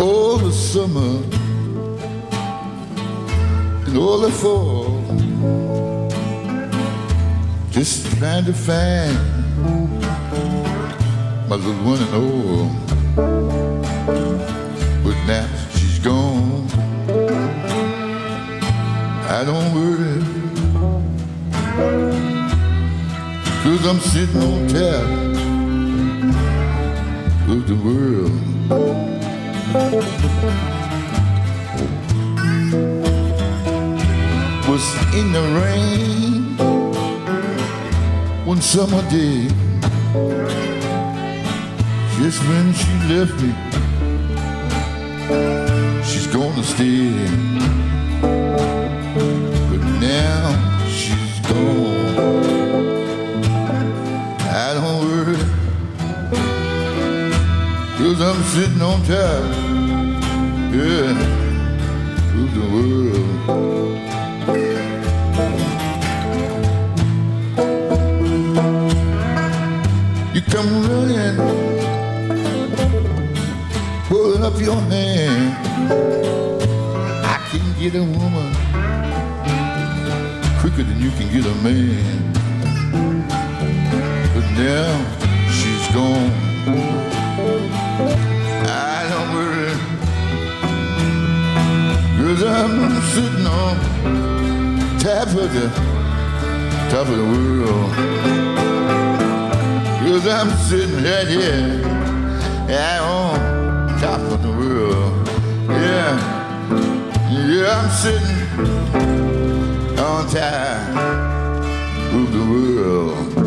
all the summer and all the fall. Just trying to find my little one and all. I don't worry. Cause I'm sitting on top of the world. was in the rain one summer day. Just when she left me, she's gonna stay. Cause I'm sitting on top, yeah, of the world. You come running, pulling up your hand. I can get a woman quicker than you can get a man. But now she's gone. Cause I'm sitting on top of the top of the world. Cause I'm sitting right here yeah, on top of the world. Yeah, yeah, I'm sitting on top of the world.